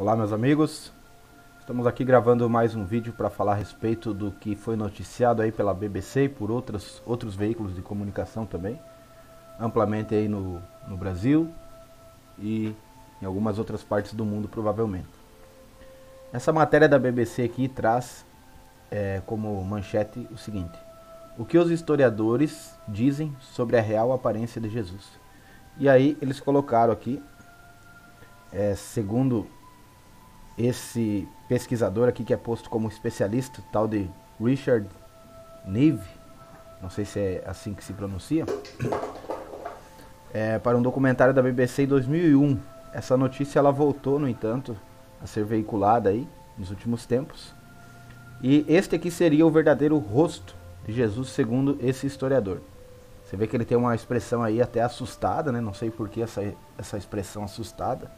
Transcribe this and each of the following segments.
Olá meus amigos, estamos aqui gravando mais um vídeo para falar a respeito do que foi noticiado aí pela BBC e por outros, outros veículos de comunicação também, amplamente aí no, no Brasil e em algumas outras partes do mundo provavelmente. Essa matéria da BBC aqui traz é, como manchete o seguinte: O que os historiadores dizem sobre a real aparência de Jesus? E aí eles colocaram aqui, é, segundo esse pesquisador aqui que é posto como especialista, tal de Richard Neve, não sei se é assim que se pronuncia, é, para um documentário da BBC em 2001. Essa notícia ela voltou, no entanto, a ser veiculada aí nos últimos tempos. E este aqui seria o verdadeiro rosto de Jesus, segundo esse historiador. Você vê que ele tem uma expressão aí até assustada, né? Não sei por que essa, essa expressão assustada.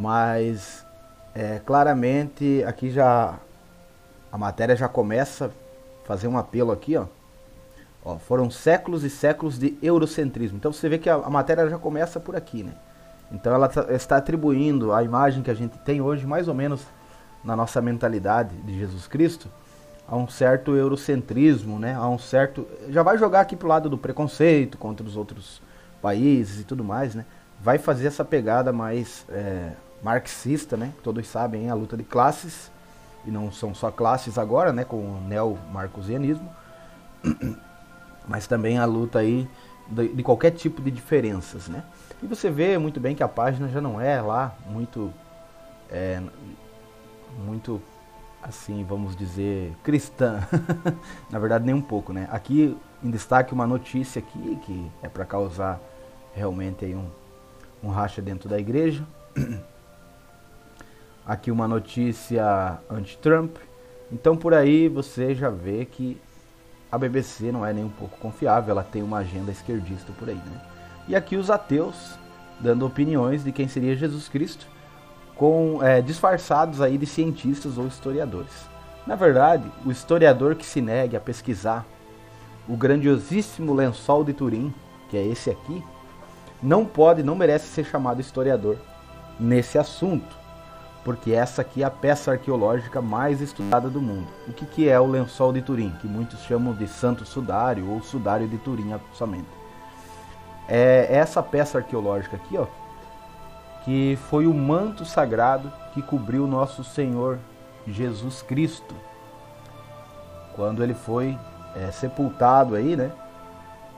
Mas é, claramente aqui já a matéria já começa a fazer um apelo aqui, ó. ó. Foram séculos e séculos de eurocentrismo. Então você vê que a, a matéria já começa por aqui, né? Então ela tá, está atribuindo a imagem que a gente tem hoje, mais ou menos na nossa mentalidade de Jesus Cristo, a um certo eurocentrismo, né? A um certo, já vai jogar aqui pro lado do preconceito contra os outros países e tudo mais, né? Vai fazer essa pegada mais é, marxista, né? Todos sabem a luta de classes e não são só classes agora, né? Com o neo-marcusianismo, mas também a luta aí de, de, qualquer tipo de diferenças, né? E você vê muito bem que a página já não é lá muito, é, muito assim, vamos dizer, cristã. Na verdade, nem um pouco, né? Aqui em destaque uma notícia aqui que é para causar realmente aí um, um racha dentro da igreja. Aqui uma notícia anti-Trump. Então por aí você já vê que a BBC não é nem um pouco confiável, ela tem uma agenda esquerdista por aí, né? E aqui os ateus dando opiniões de quem seria Jesus Cristo, com é, disfarçados aí de cientistas ou historiadores. Na verdade, o historiador que se negue a pesquisar o grandiosíssimo lençol de Turim, que é esse aqui, não pode, não merece ser chamado historiador nesse assunto porque essa aqui é a peça arqueológica mais estudada do mundo. O que, que é o lençol de Turim, que muitos chamam de Santo Sudário ou Sudário de Turim somente. É essa peça arqueológica aqui, ó, que foi o manto sagrado que cobriu nosso Senhor Jesus Cristo quando ele foi é, sepultado aí, né?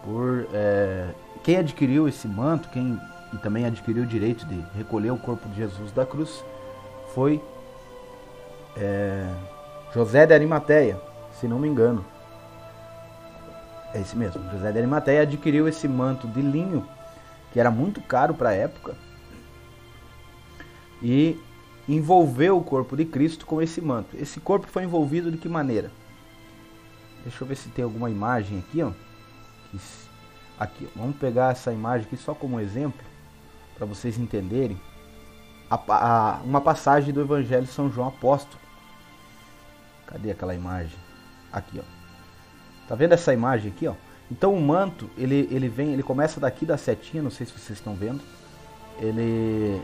Por é, quem adquiriu esse manto, quem e também adquiriu o direito de recolher o corpo de Jesus da cruz foi é, José de Arimateia, se não me engano. É esse mesmo. José de Arimateia adquiriu esse manto de linho, que era muito caro para a época, e envolveu o corpo de Cristo com esse manto. Esse corpo foi envolvido de que maneira? Deixa eu ver se tem alguma imagem aqui, ó. Aqui, vamos pegar essa imagem aqui só como exemplo para vocês entenderem a, a, uma passagem do Evangelho de São João Apóstolo. Cadê aquela imagem? Aqui, ó. Tá vendo essa imagem aqui, ó? Então o manto, ele, ele vem, ele começa daqui da setinha, não sei se vocês estão vendo. Ele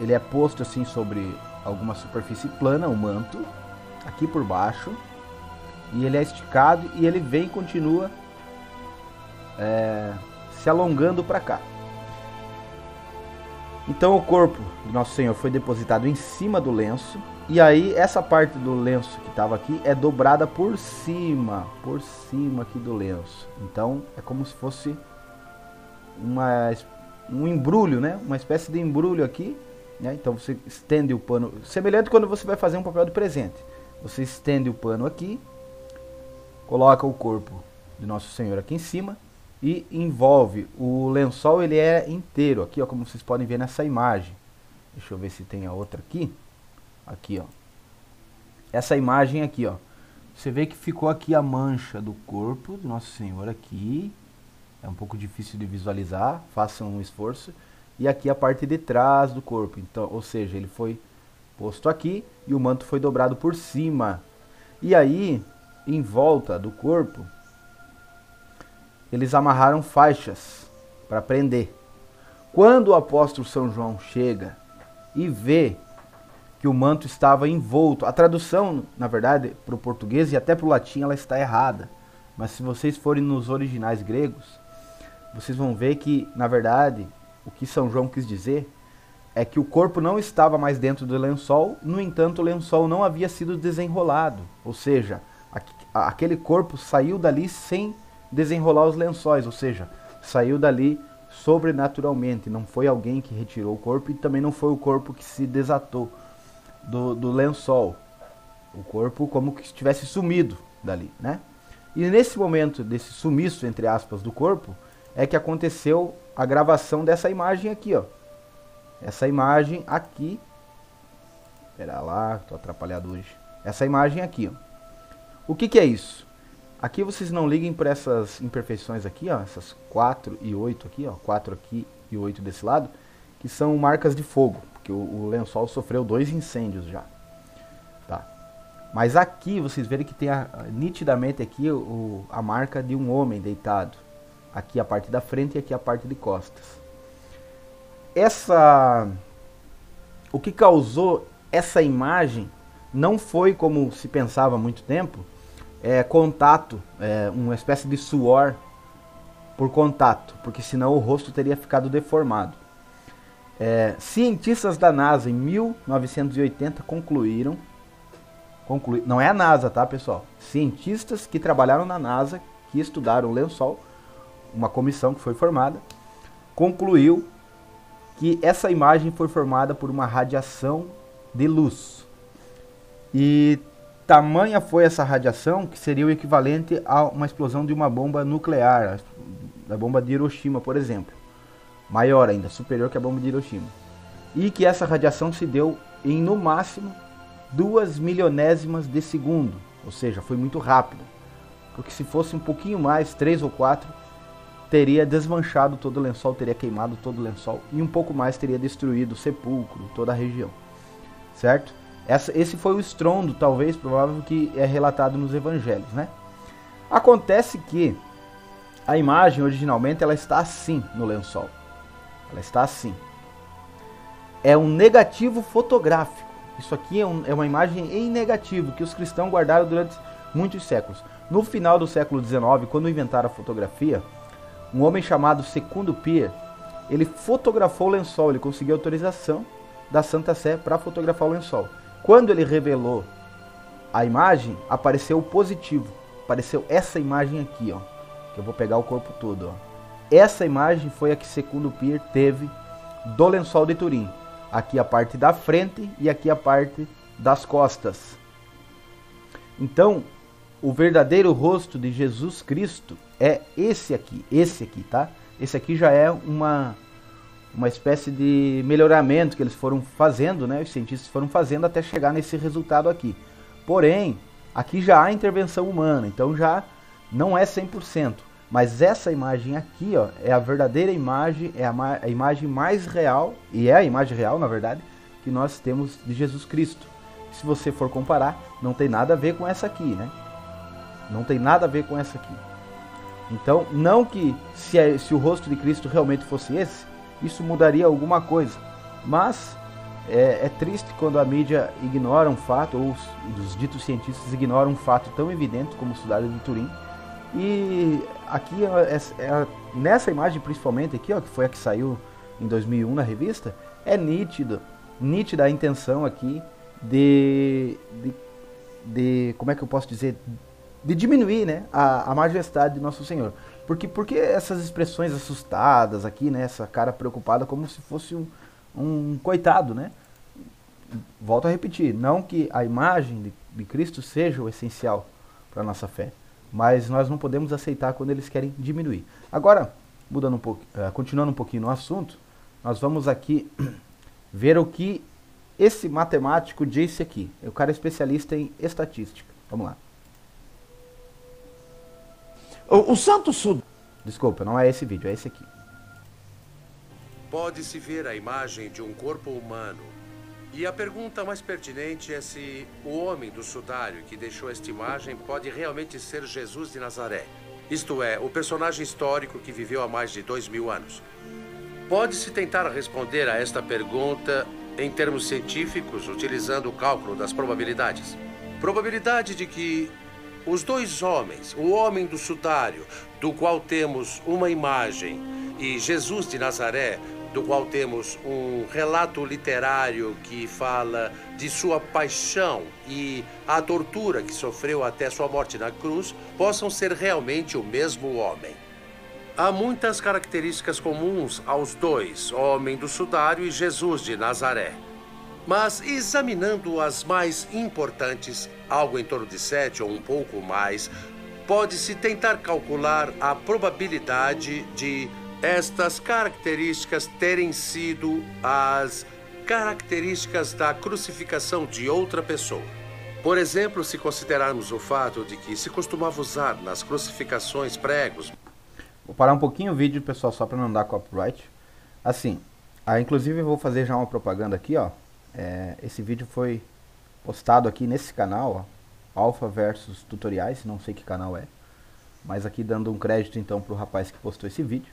ele é posto assim sobre alguma superfície plana, o manto, aqui por baixo, e ele é esticado e ele vem e continua é, se alongando para cá. Então o corpo do nosso Senhor foi depositado em cima do lenço. E aí essa parte do lenço que estava aqui é dobrada por cima, por cima aqui do lenço. Então é como se fosse uma, um embrulho, né? Uma espécie de embrulho aqui. Né? Então você estende o pano, semelhante quando você vai fazer um papel de presente. Você estende o pano aqui, coloca o corpo de Nosso Senhor aqui em cima e envolve o lençol ele é inteiro aqui ó como vocês podem ver nessa imagem. Deixa eu ver se tem a outra aqui. Aqui ó. Essa imagem aqui ó. Você vê que ficou aqui a mancha do corpo do nosso Senhor aqui. É um pouco difícil de visualizar façam um esforço. E aqui a parte de trás do corpo. Então ou seja ele foi posto aqui e o manto foi dobrado por cima. E aí em volta do corpo eles amarraram faixas para prender. Quando o apóstolo São João chega e vê que o manto estava envolto. A tradução, na verdade, para o português e até para o latim, ela está errada. Mas se vocês forem nos originais gregos, vocês vão ver que, na verdade, o que São João quis dizer é que o corpo não estava mais dentro do lençol, no entanto, o lençol não havia sido desenrolado. Ou seja, aquele corpo saiu dali sem desenrolar os lençóis, ou seja, saiu dali sobrenaturalmente. Não foi alguém que retirou o corpo e também não foi o corpo que se desatou do, do lençol. O corpo como que estivesse sumido dali, né? E nesse momento desse sumiço, entre aspas, do corpo, é que aconteceu a gravação dessa imagem aqui, ó. Essa imagem aqui. Espera lá, tô atrapalhado hoje. Essa imagem aqui, ó. O que, que é isso? Aqui vocês não liguem para essas imperfeições aqui, ó, essas 4 e 8 aqui, ó, 4 aqui e 8 desse lado, que são marcas de fogo, porque o, o lençol sofreu dois incêndios já. Tá. Mas aqui vocês verem que tem a, nitidamente aqui o, a marca de um homem deitado. Aqui a parte da frente e aqui a parte de costas. Essa o que causou essa imagem não foi como se pensava há muito tempo, é, contato, é, uma espécie de suor por contato, porque senão o rosto teria ficado deformado. É, cientistas da NASA em 1980 concluíram, conclui, não é a NASA, tá pessoal? Cientistas que trabalharam na NASA, que estudaram o lençol, uma comissão que foi formada, concluiu que essa imagem foi formada por uma radiação de luz. E Tamanha foi essa radiação que seria o equivalente a uma explosão de uma bomba nuclear, da bomba de Hiroshima, por exemplo. Maior ainda, superior que a bomba de Hiroshima. E que essa radiação se deu em no máximo duas milionésimas de segundo, ou seja, foi muito rápido. Porque se fosse um pouquinho mais, três ou quatro, teria desmanchado todo o lençol, teria queimado todo o lençol e um pouco mais teria destruído o sepulcro, toda a região. Certo? Essa, esse foi o estrondo, talvez, provável, que é relatado nos evangelhos, né? Acontece que a imagem, originalmente, ela está assim no lençol. Ela está assim. É um negativo fotográfico. Isso aqui é, um, é uma imagem em negativo que os cristãos guardaram durante muitos séculos. No final do século XIX, quando inventaram a fotografia, um homem chamado Secundo Pier, ele fotografou o lençol, ele conseguiu autorização da Santa Sé para fotografar o lençol. Quando ele revelou a imagem, apareceu o positivo. Apareceu essa imagem aqui, ó. Que eu vou pegar o corpo todo, ó. Essa imagem foi a que segundo Pier teve do lençol de Turim. Aqui a parte da frente e aqui a parte das costas. Então, o verdadeiro rosto de Jesus Cristo é esse aqui, esse aqui, tá? Esse aqui já é uma uma espécie de melhoramento que eles foram fazendo, né? Os cientistas foram fazendo até chegar nesse resultado aqui. Porém, aqui já há intervenção humana, então já não é 100%. Mas essa imagem aqui, ó, é a verdadeira imagem, é a, a imagem mais real, e é a imagem real, na verdade, que nós temos de Jesus Cristo. Se você for comparar, não tem nada a ver com essa aqui, né? Não tem nada a ver com essa aqui. Então, não que se, é, se o rosto de Cristo realmente fosse esse, isso mudaria alguma coisa. Mas é, é, triste quando a mídia ignora um fato, ou os, os, ditos cientistas ignoram um fato tão evidente como o cidade de Turim. E aqui, é, é, nessa imagem principalmente aqui, ó, que foi a que saiu em 2001 na revista, é nítido, nítida a intenção aqui de, de, de, como é que eu posso dizer, de diminuir né, a, a majestade de Nosso Senhor. Porque, porque essas expressões assustadas aqui, né? Essa cara preocupada como se fosse um, um coitado, né? Volto a repetir, não que a imagem de, de Cristo seja o essencial para a nossa fé, mas nós não podemos aceitar quando eles querem diminuir. Agora, mudando um pouco, uh, continuando um pouquinho no assunto, nós vamos aqui ver o que esse matemático disse aqui. O cara é especialista em estatística. Vamos lá. O, o Santo Sud... Desculpa, não é esse vídeo, é esse aqui. Pode-se ver a imagem de um corpo humano. E a pergunta mais pertinente é se o homem do sudário que deixou esta imagem pode realmente ser Jesus de Nazaré. Isto é, o personagem histórico que viveu há mais de dois mil anos. Pode-se tentar responder a esta pergunta em termos científicos, utilizando o cálculo das probabilidades. Probabilidade de que os dois homens, o homem do sudário, do qual temos uma imagem, e Jesus de Nazaré, do qual temos um relato literário que fala de sua paixão e a tortura que sofreu até sua morte na cruz, possam ser realmente o mesmo homem. Há muitas características comuns aos dois, homem do sudário e Jesus de Nazaré. Mas examinando as mais importantes, algo em torno de sete ou um pouco mais, pode-se tentar calcular a probabilidade de estas características terem sido as características da crucificação de outra pessoa. Por exemplo, se considerarmos o fato de que se costumava usar nas crucificações pregos, Vou parar um pouquinho o vídeo, pessoal, só para não dar copyright. Assim, ah, inclusive eu vou fazer já uma propaganda aqui, ó. É, esse vídeo foi postado aqui nesse canal, ó, Alpha versus Tutoriais, não sei que canal é. Mas aqui dando um crédito então pro rapaz que postou esse vídeo.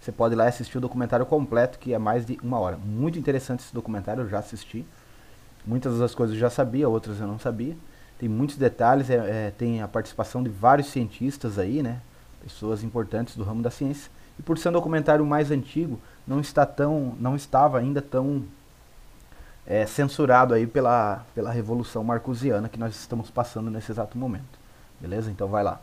Você pode ir lá assistir o documentário completo, que é mais de uma hora. Muito interessante esse documentário, eu já assisti. Muitas das coisas eu já sabia, outras eu não sabia. Tem muitos detalhes, é, é, tem a participação de vários cientistas aí, né? pessoas importantes do ramo da ciência. E por ser um documentário mais antigo, não está tão, não estava ainda tão é, censurado aí pela, pela revolução marcusiana que nós estamos passando nesse exato momento. Beleza? Então vai lá.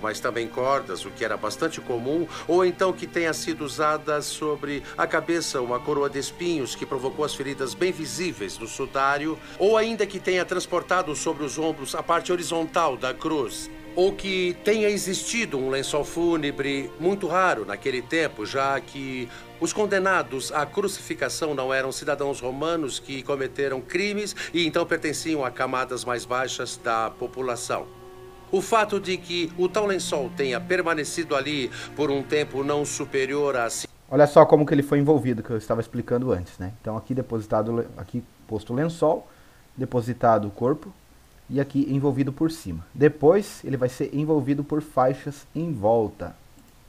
Mas também cordas, o que era bastante comum, ou então que tenha sido usada sobre a cabeça uma coroa de espinhos que provocou as feridas bem visíveis no sudário, ou ainda que tenha transportado sobre os ombros a parte horizontal da cruz, ou que tenha existido um lençol fúnebre muito raro naquele tempo, já que os condenados à crucificação não eram cidadãos romanos que cometeram crimes e então pertenciam a camadas mais baixas da população. O fato de que o tal lençol tenha permanecido ali por um tempo não superior a Olha só como que ele foi envolvido, que eu estava explicando antes, né? Então aqui depositado, aqui posto o lençol, depositado o corpo, e aqui envolvido por cima. Depois ele vai ser envolvido por faixas em volta.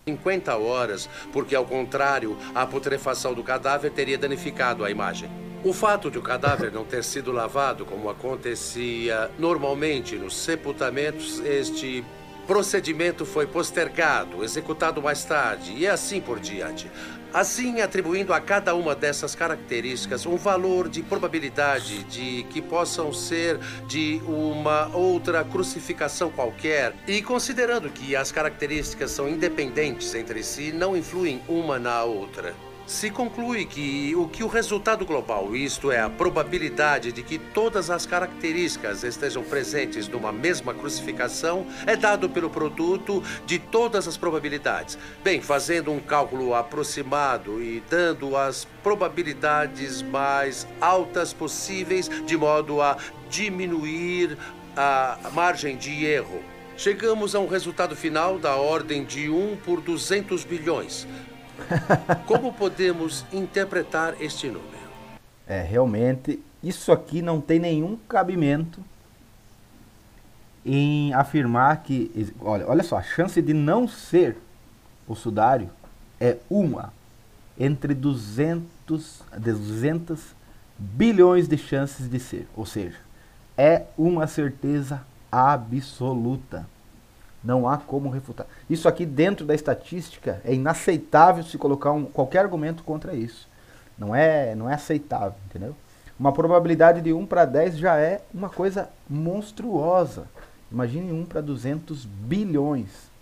50 horas, porque ao contrário, a putrefação do cadáver teria danificado a imagem. O fato de o cadáver não ter sido lavado, como acontecia normalmente nos sepultamentos, este procedimento foi postergado, executado mais tarde e assim por diante. Assim, atribuindo a cada uma dessas características um valor de probabilidade de que possam ser de uma outra crucificação qualquer, e considerando que as características são independentes entre si, não influem uma na outra. Se conclui que o que o resultado global, isto é, a probabilidade de que todas as características estejam presentes numa mesma crucificação, é dado pelo produto de todas as probabilidades. Bem, fazendo um cálculo aproximado e dando as probabilidades mais altas possíveis, de modo a diminuir a margem de erro. Chegamos a um resultado final da ordem de 1 por 200 bilhões. Como podemos interpretar este número? É, realmente, isso aqui não tem nenhum cabimento em afirmar que, olha, olha só, a chance de não ser o sudário é uma entre 200, 200 bilhões de chances de ser, ou seja, é uma certeza absoluta. Não há como refutar. Isso aqui dentro da estatística é inaceitável se colocar um, qualquer argumento contra isso. Não é, não é aceitável, entendeu? Uma probabilidade de 1 para 10 já é uma coisa monstruosa. Imagine 1 para 200 bilhões.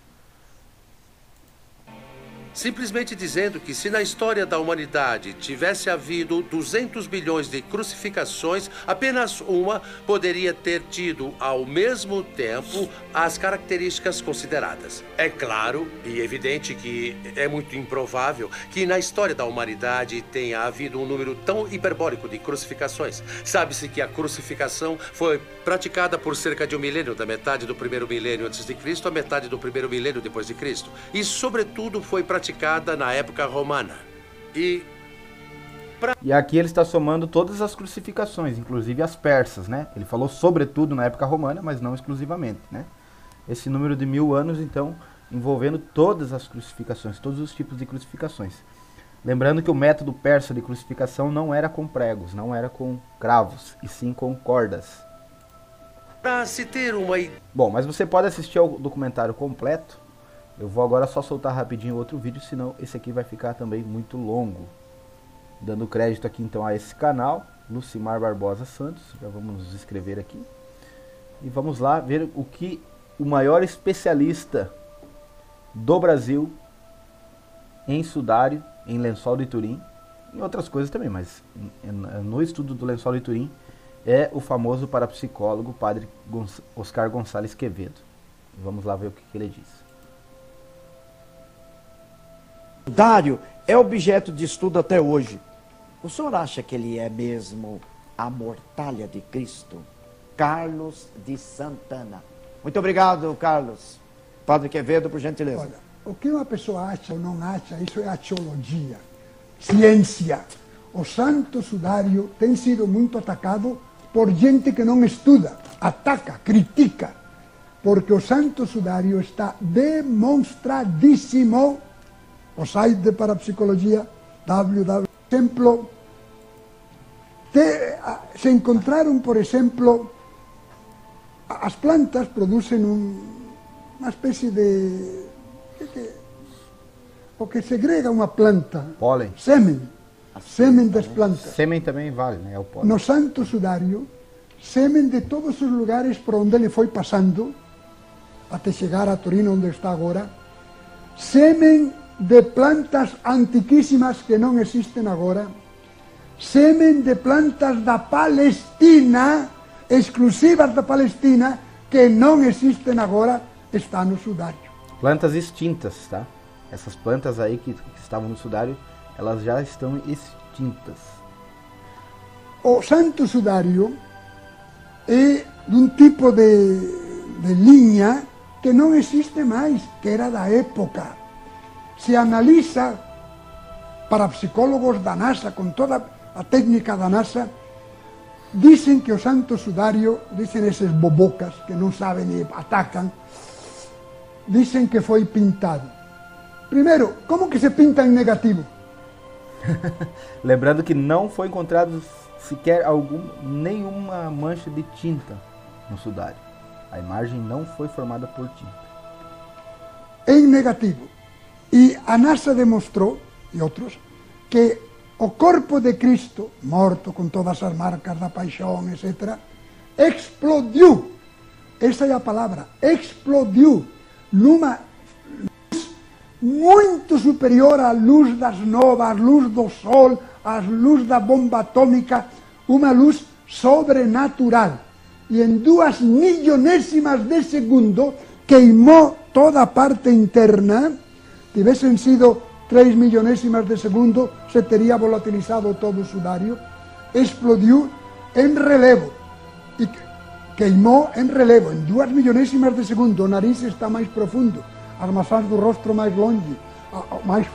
Simplesmente dizendo que se na história da humanidade tivesse havido 200 bilhões de crucificações, apenas uma poderia ter tido ao mesmo tempo as características consideradas. É claro e evidente que é muito improvável que na história da humanidade tenha havido um número tão hiperbólico de crucificações. Sabe-se que a crucificação foi praticada por cerca de um milênio, da metade do primeiro milênio antes de Cristo à metade do primeiro milênio depois de Cristo. E, sobretudo, foi praticada praticada na época romana. E pra... E aqui ele está somando todas as crucificações, inclusive as persas, né? Ele falou sobretudo na época romana, mas não exclusivamente, né? Esse número de mil anos, então, envolvendo todas as crucificações, todos os tipos de crucificações. Lembrando que o método persa de crucificação não era com pregos, não era com cravos, e sim com cordas. Para se ter uma Bom, mas você pode assistir ao documentário completo. Eu vou agora só soltar rapidinho outro vídeo, senão esse aqui vai ficar também muito longo. Dando crédito aqui então a esse canal, Lucimar Barbosa Santos. Já vamos nos inscrever aqui. E vamos lá ver o que o maior especialista do Brasil em sudário, em lençol de Turim, em outras coisas também, mas no estudo do lençol de Turim é o famoso parapsicólogo padre Oscar Gonçalves Quevedo. Vamos lá ver o que, que ele diz. Dário é objeto de estudo até hoje. O senhor acha que ele é mesmo a mortalha de Cristo? Carlos de Santana. Muito obrigado, Carlos. Padre Quevedo, por gentileza. Olha, o que uma pessoa acha ou não acha, isso é a ciência. O santo sudário tem sido muito atacado por gente que não estuda, ataca, critica, porque o santo sudário está demonstradíssimo. O site de parapsicologia, www. Exemplo, te, se encontraram, por exemplo, as plantas producen un, uma espécie de... Que, que, o que segrega uma planta. Pólen. Sêmen. Sêmen das plantas. Sêmen também vale, né? É o pólen. No Santo Sudário, sêmen de todos os lugares por onde ele foi passando, até chegar a Torino, onde está agora, sêmen de plantas antiquíssimas que não existem agora, sêmen de plantas da Palestina, exclusivas da Palestina, que não existem agora, está no sudário. Plantas extintas, tá? Essas plantas aí que, que estavam no sudário, elas já estão extintas. O santo sudário é de um tipo de, de linha que não existe mais, que era da época. Se analisa para psicólogos da NASA, com toda a técnica da NASA, dicen que o santo sudario, dicen eses bobocas que non saben e atacan, dicen que foi pintado. Primeiro, como que se pinta em negativo? Lembrando que não foi encontrado sequer algum, nenhuma mancha de tinta no sudário. A imagem não foi formada por tinta. Em negativo. E a NASA demonstrou, e outros, que o corpo de Cristo, morto com todas as marcas da paixão, etc., explodiu. Essa é a palavra, explodiu numa luz muito superior à luz das novas, à luz do sol, à luz da bomba atômica, uma luz sobrenatural. E em duas milionésimas de segundo queimou toda a parte interna, tivessem sido 3 millonésimas de segundo se teria volatilizado todo o sudario, explodiu en relevo e queimou en relevo, en 2 millonésimas de segundo, nariz está máis profundo, as do rostro máis longe, máis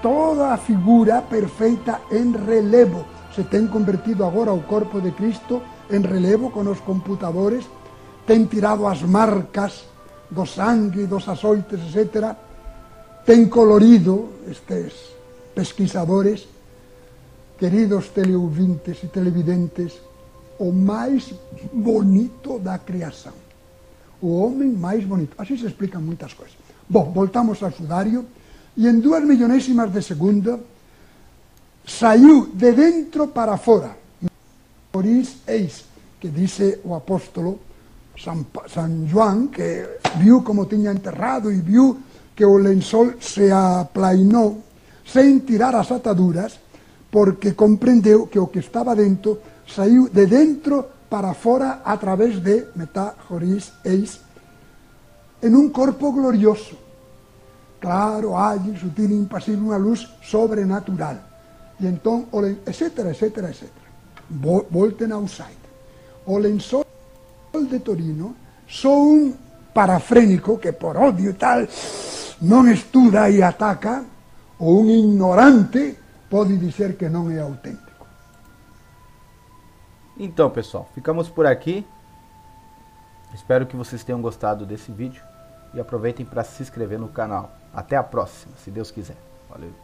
toda a figura perfeita en relevo. Se ten convertido agora o corpo de Cristo en relevo con os computadores, ten tirado as marcas do sangue, dos açoites, etcétera, ten colorido estes pesquisadores, queridos teleouvintes e televidentes, o máis bonito da criação. O homem máis bonito. Así se explican muitas coisas. Bom, voltamos ao sudario e en dúas millonésimas de segundo saiu de dentro para fora. Moris eis, que dice o apóstolo San, San Juan, que viu como tiña enterrado e viu que o lençol se aplainou sem tirar as ataduras, porque comprendeu que o que estaba dentro saiu de dentro para fora a través de metajoris eis en un corpo glorioso. Claro, ágil, sutil, impasible, unha luz sobrenatural. E entón, etcétera, etcétera, etcétera. Volten site. O lençol de Torino só un parafrénico que por odio e tal non estuda e ataca, ou un ignorante pode dizer que non é auténtico. Então, pessoal, ficamos por aqui. Espero que vocês tenham gostado desse vídeo e aproveitem para se inscrever no canal. Até a próxima, se Deus quiser. Valeu!